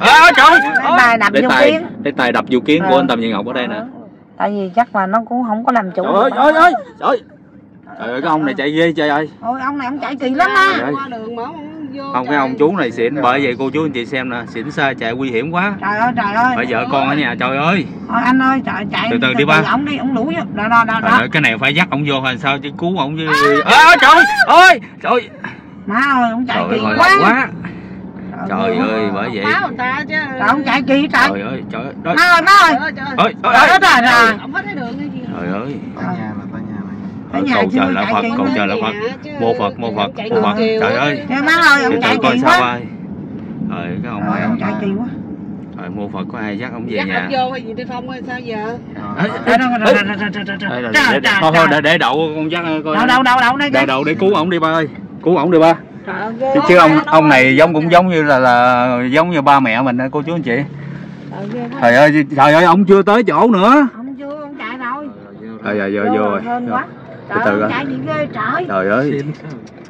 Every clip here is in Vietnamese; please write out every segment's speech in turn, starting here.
à, trời Để tài đập để vô tài kiến. để tài đập vô kiến của Ờ. anh Tâm Duy Ngọc ở đây nè. Tại vì chắc là nó cũng không có làm chủ trời ơi trời ơi trời ơi. Trời ơi cái ông này chạy ghê trời ơi. Ôi ông này ông chạy kỳ lắm á. Qua đường mà ông vô không cái ông chú này xịn bởi vậy cô chú anh chị xem nè xịn xa chạy nguy hiểm quá. Trời ơi trời ơi. Phải vợ con ở nhà trời ơi. Thôi anh ơi trời chạy Từ từ đi ba. ông đi ông lũ vô. Đó đó đó, trời đó. ơi cái này phải dắt ông vô hay sao chứ cứu ông chứ. À, trời ơi trời ơi. Má ơi ông chạy kỳ quá trời ơi bởi vậy báo người ta chứ. Trời ông chạy kỳ trời. Trời ơi trời ơi má ơi. má ơi trời ơi. Trời ơi ơi ơi trời ơi trời ơi. ông hết thấy đường hay gì. Trời ơi. Ở Ờ, nhà cầu trời là Phật cầu trời là Phật. Mô Phật mô Phật mô Phật. trời ơi. Trời má ơi ông từ chạy từ coi sao quá. ai trời cái ông trời này ông chạy kỳ quá. Trời mô Phật có ai dắt ông về dắt nhà? ông vô hay gì đi phong hay sao giờ Trời ơi, trời ơi, trời, trời, trời, trời, trời, trời, thôi thôi trời. để để đậu con dắt coi đâu đâu đâu đâu đây để đậu để cứu ổng đi ba ơi. Cứu ổng đi ba. trời ơi chứ, chứ ông ông này giống cũng giống như là là giống như ba mẹ mình đó, cô chú anh chị. Trời ơi trời ơi ông chưa tới chỗ nữa. Ông chưa ông chạy rồi. Trời ơi vô rồi hên quá. Từ trời từ ơi trời. Trời ơi.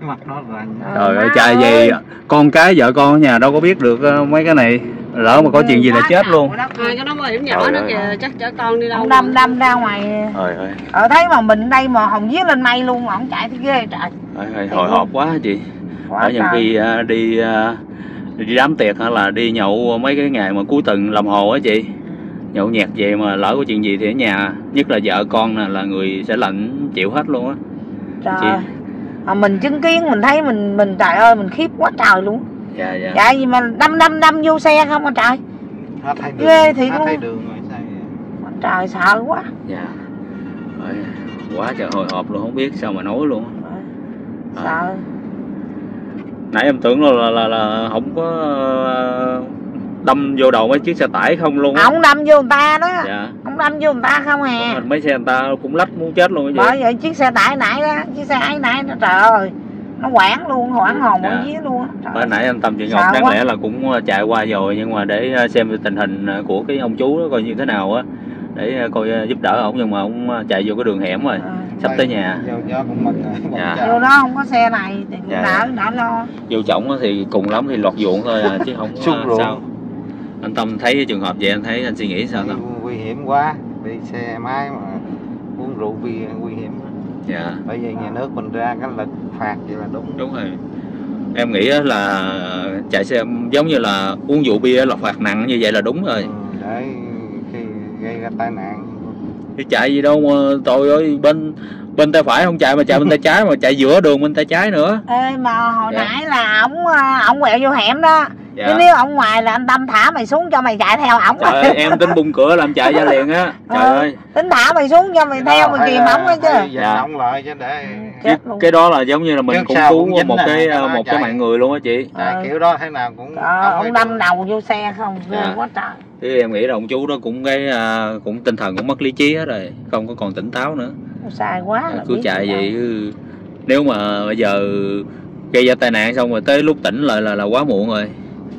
Cái mặt nó rành trời ơi má trai gì con cái vợ con ở nhà đâu có biết được ờ, mấy cái này. Lỡ mà có chuyện gì là chết luôn. hai cái nó bảo hiểm nhỏ nó kìa chắc chở con đi đâu ông đâm đâm ra ngoài. Trời ơi ở thấy mà mình đây mà hồng viết lên mây luôn mà ông chạy thì ghê trời. Trời ơi, hồi hộp quá chị Quá ở nhiều trời. khi à, đi à, đi đám tiệc hay là đi nhậu mấy cái ngày mà cuối tuần làm hồ á chị. Nhậu nhẹt về mà lỡ có chuyện gì thì ở nhà. Nhất là vợ con nè là người sẽ lãnh chịu hết luôn á. Trời chị. mà mình chứng kiến mình thấy mình mình trời ơi mình khiếp quá trời luôn. Dạ dạ. Chạy gì mà đâm đâm đâm vô xe không mà trời? Hết thấy đường Ghê thiệt hết luôn. thấy đường rồi sao vậy? trời sợ quá. Dạ. Quá trời hồi hộp luôn không biết sao mà nói luôn. À. sợ nãy em tưởng là là, là, là không có ờ, đâm vô đầu mấy chiếc xe tải không luôn á. Ông đâm vô người ta đó. Dạ. Ông đâm vô người ta không à. Mấy xe người ta cũng lách muốn chết luôn á bởi chị vậy chiếc xe tải nãy đó chiếc xe ấy nãy đó trời ơi nó quảng luôn quảng hồn Dạ. ở dưới luôn Mới nãy anh Tâm Chuyện Ngọc quá. lẽ là cũng ờ, chạy qua rồi nhưng mà để ờ, xem tình hình của cái ông chú đó coi như thế nào á để ờ, coi ờ, giúp đỡ ổng nhưng mà ông ờ, chạy vô cái đường hẻm rồi Ờ. sắp tới nhà. Do do cũng mình Dạ. vô đó không có xe này thì Dạ. đỡ đỡ lo. Vô trọng á thì cùng lắm thì lọt ruộng thôi à, chứ không sao. Anh Tâm thấy trường hợp vậy anh thấy anh suy nghĩ sao nguy, không? nguy hiểm quá đi xe máy mà uống rượu bia nguy hiểm. Dạ. Bởi vì nhà nước mình ra cái lực phạt vậy là đúng. Đúng rồi. Em nghĩ á là chạy xe giống như là uống rượu bia là phạt nặng như vậy là đúng rồi. Ừ, gây ra tai nạn. Chứ chạy gì đâu mà trời ơi bên bên tay phải không chạy mà chạy bên tay trái mà chạy giữa đường bên tay trái nữa. Ê mà hồi Dạ. nãy là ổng ờ, ổng quẹo vô hẻm đó dạ. chứ nếu ổng ngoài là anh tâm thả mày xuống cho mày chạy theo ổng trời ơi, em tính bung cửa làm chạy ra liền á trời Ờ. ơi tính thả mày xuống cho mày theo mày kìm ổng ấy chứ Dạ. ổng lại chứ để cái, chết luôn cái đó là giống như là mình cũng cứu cũng dính một cái cái một cái mạng người luôn á chị à, Ờ. kiểu đó thế nào cũng ông đâm đầu vô xe không ghê Dạ. quá trời thì em nghĩ là ông chú đó cũng cái à, cũng tinh thần cũng mất lý trí hết rồi không có còn tỉnh táo nữa sai quá là cứ chạy gì vậy cứ- nếu mà bây giờ gây ra tai nạn xong rồi tới lúc tỉnh lại là là quá muộn rồi.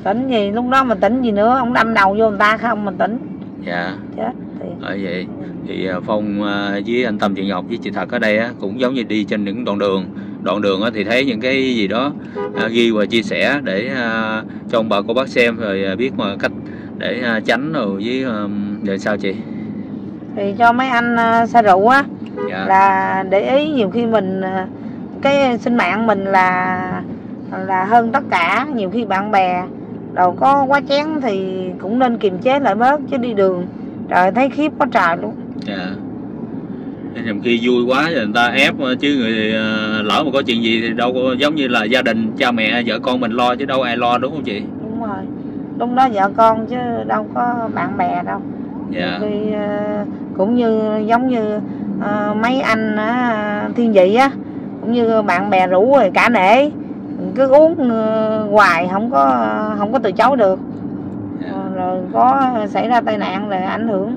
Tỉnh gì lúc đó mà tỉnh gì nữa ông đâm đầu vô người ta không mà tỉnh. Dạ. Chết thì ở vậy thì à, phong à, với anh tâm chị ngọc với chị thật ở đây á cũng giống như đi trên những đoạn đường. Đoạn đường á thì thấy những cái gì đó à, ghi và chia sẻ để à, cho ông bà cô bác xem rồi à, biết mà cách để à, tránh rồi với à, rồi sao chị? Thì cho mấy anh ờ, xe rượu á dạ. là để ý nhiều khi mình cái sinh mạng mình là là hơn tất cả. Nhiều khi bạn bè đâu có quá chén thì cũng nên kiềm chế lại bớt chứ đi đường. Trời thấy khiếp quá trời luôn. Dạ. Thế nhầm khi vui quá rồi người ta ép chứ người à, lỡ mà có chuyện gì thì đâu có giống như là gia đình cha mẹ vợ con mình lo chứ đâu ai lo đúng không chị? Đúng rồi. Lúc đó vợ con chứ đâu có bạn bè đâu. Dạ. Khi ờ, cũng như giống như ờ, mấy anh á, thiên vị á cũng như bạn bè rủ rồi cả nể cứ uống ờ, hoài không có không có từ chối được. Dạ. Ờ, rồi có xảy ra tai nạn rồi ảnh hưởng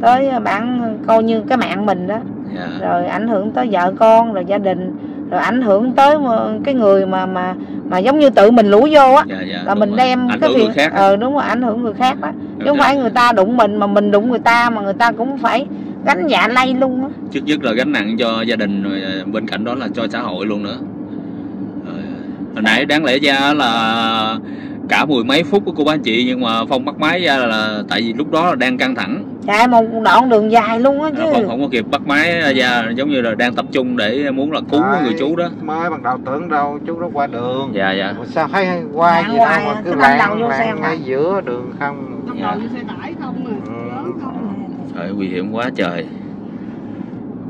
tới bạn coi như cái mạng mình đó. Dạ. Rồi ảnh hưởng tới vợ con rồi gia đình rồi ảnh hưởng tới cái người mà mà mà giống như tự mình lũ vô á. Dạ là đúng mình rồi. đem ảnh cái việc khác á. ờ đúng rồi ảnh hưởng người khác đó chứ không phải người ta đụng mình mà mình đụng người ta mà người ta cũng phải gánh dạ lây luôn á. Trước nhất là gánh nặng cho gia đình rồi à, bên cạnh đó là cho xã hội luôn nữa hồi nãy đáng lẽ ra là cả mười mấy phút của cô bác anh chị nhưng mà phong bắt máy ra là tại vì lúc đó là đang căng thẳng. Chạy một đoạn đường dài luôn á chứ. Phong không có kịp bắt máy ra giống như là đang tập trung để muốn là cứu Đấy, người chú đó. mới ban đầu tưởng đâu chú đó qua đường. Dạ dạ. Mà sao thấy qua Lạng gì đâu mà à, cứ lạng lạng mà. ngay giữa đường không? Dạ. đầu như xe tải không à Ừ. Lớn không Trời, nguy hiểm quá trời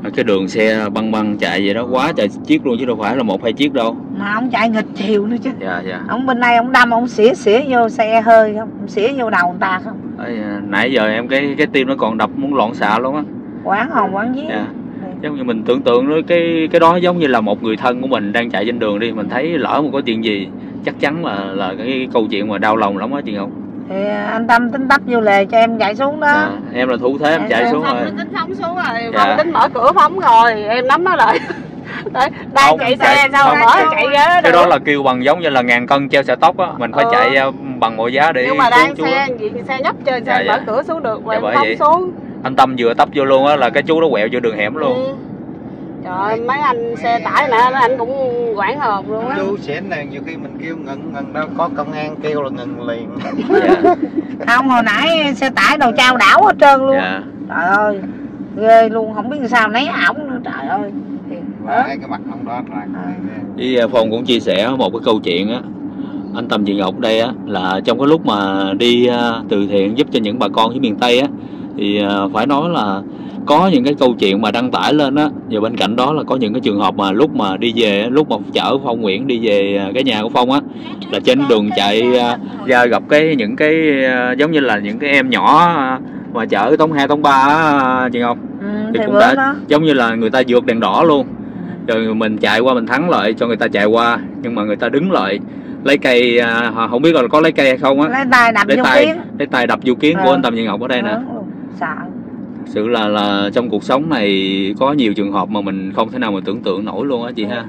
cái đường xe băng băng chạy vậy đó quá trời chiếc luôn chứ đâu phải là một hai chiếc đâu. Mà ông chạy nghịch chiều nữa chứ. Dạ dạ. Ông bên đây ông đâm ông xỉa xỉa vô xe hơi không? Ông xỉa vô đầu người ta không? À, nãy giờ em cái cái tim nó còn đập muốn loạn xạ luôn á. Quán hồn quán giết dạ. giống như mình tưởng tượng đó cái cái đó giống như là một người thân của mình đang chạy trên đường đi. Mình thấy lỡ một có chuyện gì chắc chắn là là cái câu chuyện mà đau lòng lắm á chị Ngọc thì anh tâm tính tấp vô lề cho em chạy xuống đó à, em là thủ thế em Em- chạy xuống rồi nó tính phóng xuống rồi Dạ. Phong tính mở cửa phóng rồi Em nắm nó lại Đấy, đang Không, chạy xe sao không. mở chạy ghế cái đó là kêu bằng giống như là ngàn cân treo sợi tóc á mình phải Ừ. chạy à, bằng mọi giá để Nhưng mà đang xe gì xe nhấp trên Dạ, xe dạ. mở cửa xuống được mà Dạ, phóng vậy. xuống anh tâm vừa tấp vô luôn á là cái chú đó quẹo vô đường hẻm luôn Ừ. Trời ơi, mấy anh xe tải nè anh cũng quảng hồn luôn á. Chú xỉn này nhiều khi mình kêu ngừng ngừng đâu có công an kêu là ngừng liền. Dạ. Không hồi nãy xe tải đầu trao đảo hết trơn luôn. Dạ. Trời ơi ghê luôn không biết sao né ổng nữa trời ơi. Cái mặt ông đó là Với à, Phong cũng chia sẻ một cái câu chuyện á. Anh Tâm Chị Ngọc đây á là trong cái lúc mà đi à, từ thiện giúp cho những bà con ở miền Tây á thì à, phải nói là có những cái câu chuyện mà đăng tải lên á và bên cạnh đó là có những cái trường hợp mà lúc mà đi về lúc mà chở Phong Nguyễn đi về à, cái nhà của Phong á là trên đường chạy à, ra gặp cái những cái à, giống như là những cái em nhỏ mà chở tống 2 tống 3 á chị Ngọc. Ừ, thì thì cũng đã đó. giống như là người ta vượt đèn đỏ luôn. Rồi mình chạy qua mình thắng lại cho người ta chạy qua nhưng mà người ta đứng lại lấy cây à, không biết là có lấy cây hay không á. Lấy tay đập lấy vô tay kiến. lấy tay đập vô kiến của Ờ. anh Tâm Nhân Ngọc ở đây nè. Lớn luôn. sợ sự là là trong cuộc sống này có nhiều trường hợp mà mình không thể nào mà tưởng tượng nổi luôn á chị ha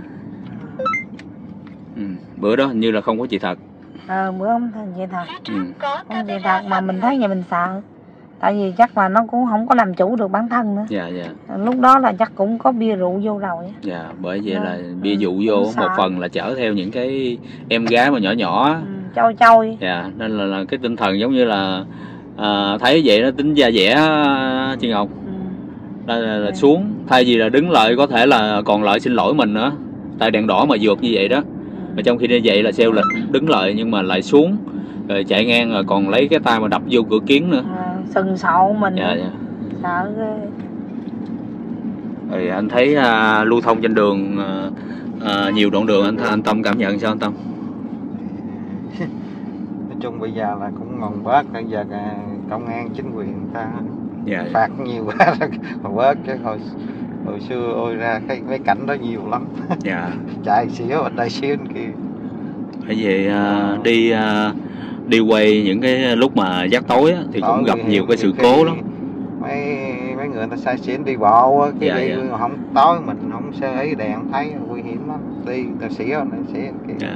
ừ. bữa đó hình như là không có chị thật ờ bữa ông thành vậy thật ừ. không vậy thật mà mình thấy vậy mình sợ tại vì chắc là nó cũng không có làm chủ được bản thân nữa dạ dạ lúc đó là chắc cũng có bia rượu vô rồi á. dạ bởi vậy Dạ. là bia dụ vô Không một sợ. phần là chở theo những cái em gái mà nhỏ nhỏ ừ, trôi trôi dạ nên là, là cái tinh thần giống như là à, thấy vậy nó tính da dẻ chị ngọc. Ừ. là, là, là Dạ. xuống. Thay vì là đứng lại có thể là còn lại xin lỗi mình nữa. Tại đèn đỏ mà vượt như vậy đó. Mà trong khi như vậy là xeo lịch đứng lại nhưng mà lại xuống. Rồi chạy ngang rồi còn lấy cái tay mà đập vô cửa kiến nữa. À, sừng sộ mình. Dạ dạ. Sợ ghê. Rồi anh thấy à, lưu thông trên đường à, à, nhiều đoạn đường anh anh tâm cảm nhận sao anh tâm chung bây giờ là cũng ngon bớt bây giờ công an chính quyền ta dạ dạ. phạt nhiều quá mà bớt chứ hồi hồi xưa ôi ra cái mấy cảnh đó nhiều lắm dạ chạy xỉu ở đây xíu kia bởi vì à, đi à, đi quay những cái lúc mà giấc tối á, thì cũng Tối gặp nhiều cái sự cố lắm mấy mấy người ta sai xỉn đi bộ á, cái Dạ, đi dạ. không tối mình không sơ ý đèn thấy nguy hiểm lắm đi ta xỉu này xỉu kia Dạ.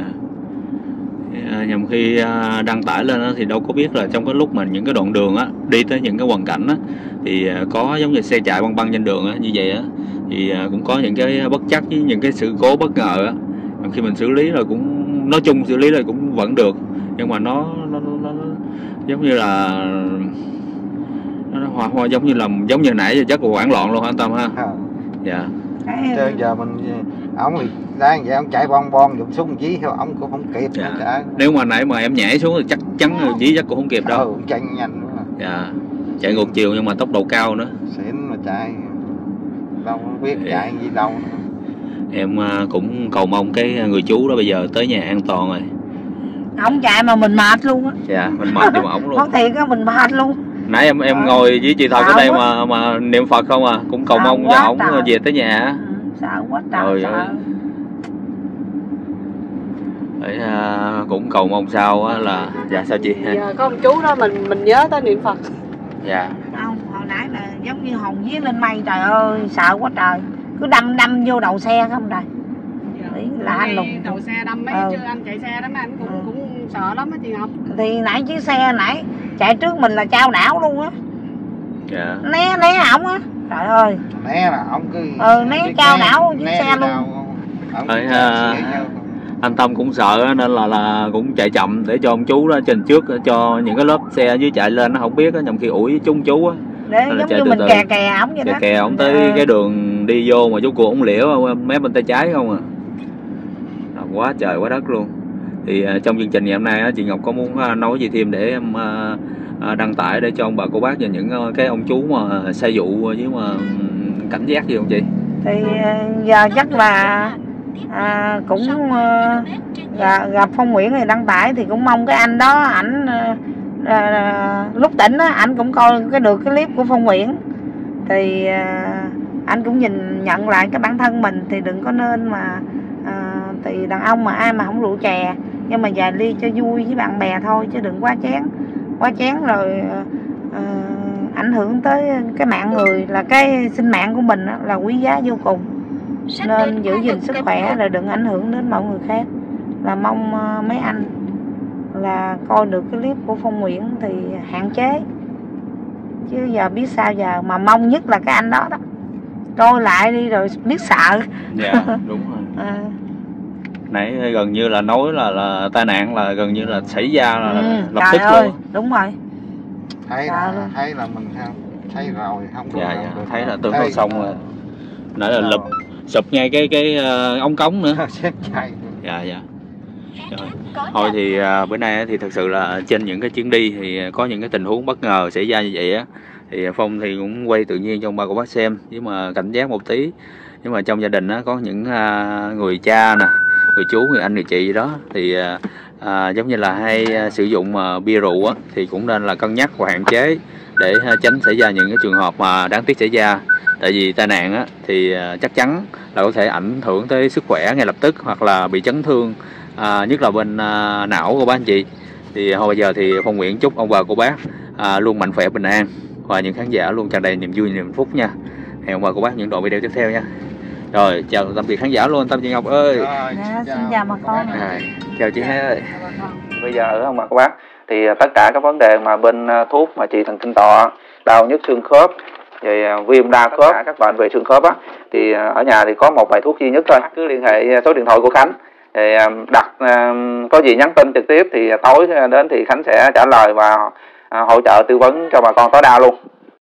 À, nhằm khi à, đăng tải lên thì đâu có biết là trong cái lúc mà những cái đoạn đường á đi tới những cái hoàn cảnh á thì à, có giống như xe chạy băng băng trên đường á như vậy á. Thì à, cũng có những cái bất chắc với những cái sự cố bất ngờ á. Mà khi mình xử lý rồi cũng nói chung xử lý rồi cũng vẫn được nhưng mà nó nó, nó, nó, giống như là nó, nó hoa, hoa giống như là giống như nãy giờ chắc là hoảng loạn luôn hả anh tâm ha? Ờ. dạ. Chứ giờ mình ông thì đang vậy ông chạy bon bon dùng súng dí theo ông cũng không kịp Dạ. nếu mà nãy mà em nhảy xuống thì chắc chắn là dí chắc cũng không kịp đâu. Ừ, chạy nhanh quá. Dạ chạy ngược chiều nhưng mà tốc độ cao nữa. Xỉn mà chạy. Đâu có biết Dạ. chạy gì đâu. Em à, cũng cầu mong cái người chú đó bây giờ tới nhà an toàn rồi. Ổng chạy mà mình mệt luôn á. Dạ mình mệt cho mà ổng luôn. Có thiệt á mình mệt luôn. Nãy em em Ờ. ngồi với chị thật ở đây mà mà niệm phật không à? Cũng cầu mong cho ổng về tới nhà á. Sợ quá Trời sợ. ơi. Để, à, cũng cầu mong sao á là dạ sao chị? Giờ có ông chú đó mình mình nhớ tới niệm phật. Dạ. Không hồi nãy là giống như hồn vía lên mây trời ơi sợ quá trời. Cứ đâm đâm vô đầu xe không trời. Ý, lạ Ngay lùng. đầu xe đâm mấy Ờ. chứ anh chạy xe đó mấy anh cũng Ừ. cũng sợ lắm á chị ngọc. Thì nãy chiếc xe nãy chạy trước mình là trao đảo luôn á. Dạ. Né né ổng á trời ơi né là ông cứ Ừ, né cao đảo né xe luôn. cứ à, anh Tâm cũng sợ nên là là cũng chạy chậm để cho ông chú đó trên trước cho những cái lớp xe dưới chạy lên nó không biết á nhầm khi ủi chung chú á để giống chạy như từ mình từ. kè kè ổng vậy kè đó kè ông tới Ờ. cái đường đi vô mà chú cụ ông liễu mé bên tay trái không à quá trời quá đất luôn thì à, trong chương trình ngày hôm nay á, chị Ngọc có muốn à, nói gì thêm để em à, À, đăng tải để cho ông bà cô bác và những ờ, cái ông chú mà xe dụ với mà ừ, cảnh giác gì không chị? Thì ờ, giờ chắc là à, cũng ờ, à, gặp, phong nguyễn thì đăng tải thì cũng mong cái anh đó ảnh à, lúc tỉnh á ảnh cũng coi cái được cái clip của phong nguyễn. Thì à, anh cũng nhìn nhận lại cái bản thân mình thì đừng có nên mà à, thì đàn ông mà ai mà không rượu chè nhưng mà vài ly cho vui với bạn bè thôi chứ đừng quá chén quá chén rồi ờ, ảnh hưởng tới cái mạng người là cái sinh mạng của mình á, là quý giá vô cùng. Nên giữ gìn sức khỏe rồi. đừng ảnh hưởng đến mọi người khác. Là mong ờ, mấy anh là coi được cái clip của phong nguyễn thì hạn chế. Chứ giờ biết sao giờ mà mong nhất là cái anh đó đó. Coi lại đi rồi biết sợ. Dạ đúng rồi. À, nãy gần như là nói là là tai nạn là gần như là xảy ra là ừ, lập trời tức ơi luôn đúng rồi. Thấy là luôn. thấy là mình thấy rồi không có dạ dạ. được. thấy là tương Thấy đối xong rồi. Nãy là lụp sụp ngay cái cái ờ, ống cống nữa. Dạ dạ. Rồi. thôi thì à, bữa nay á thì thật sự là trên những cái chuyến đi thì có những cái tình huống bất ngờ xảy ra như vậy á thì phong thì cũng quay tự nhiên cho ông bà cô bác xem. Nhưng mà cảnh giác một tí nhưng mà trong gia đình á có những à, người cha nè người chú người anh người chị gì đó. Thì à, à, giống như là hay à, sử dụng à, bia rượu á thì cũng nên là cân nhắc và hạn chế để à, tránh xảy ra những cái trường hợp mà đáng tiếc xảy ra. Tại vì tai nạn á thì à, chắc chắn là có thể ảnh hưởng tới sức khỏe ngay lập tức hoặc là bị chấn thương à, nhất là bên à, não của bác anh chị. Thì à, hồi bây giờ thì phong nguyện chúc ông bà cô bác à, luôn mạnh khỏe bình an. Và những khán giả luôn tràn đầy niềm vui niềm phúc nha. Hẹn ông bà cô bác những đoạn video tiếp theo nha rồi chào tạm biệt khán giả luôn tâm chị ngọc ơi. Rồi, Dạ, xin chào bà con. rồi, chào chị Hê ơi. Bây giờ ông bà cô bác? Thì à, tất cả các vấn đề mà bên à, thuốc mà trị thần kinh tọa đau nhức xương khớp rồi à, viêm đa khớp các bệnh về xương khớp á thì à, ở nhà thì có một bài thuốc duy nhất thôi. Cứ liên hệ số điện thoại của khánh. Thì à, đặt à, có gì nhắn tin trực tiếp thì tối đến thì khánh sẽ trả lời và à, hỗ trợ tư vấn cho bà con tối đa luôn